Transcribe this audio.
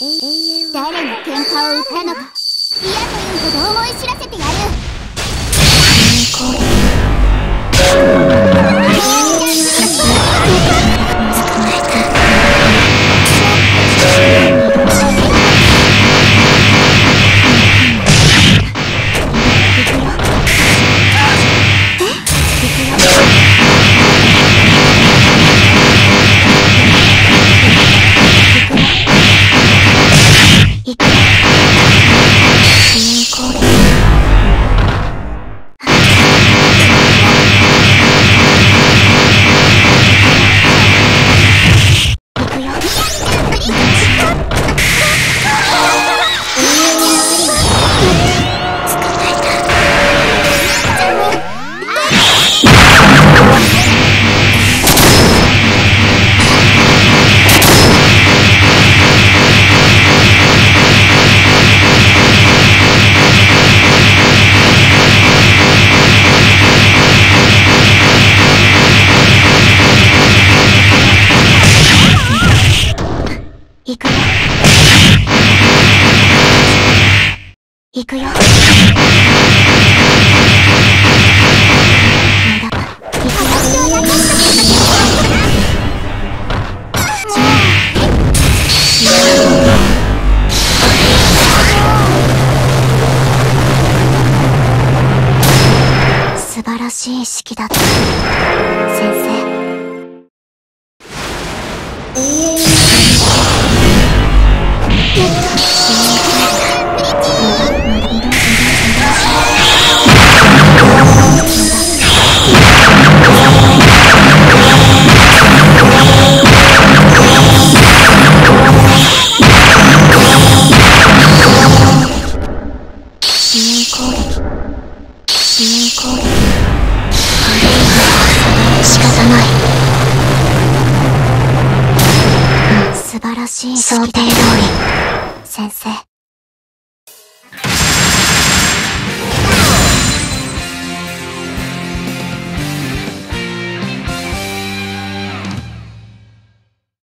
誰に喧嘩を売ったのか嫌というほど思い知らせてやる。行くよ。行くよ。素晴らしい式だ。った先生死因攻撃仕方ない。素晴らしい。想定通り。先生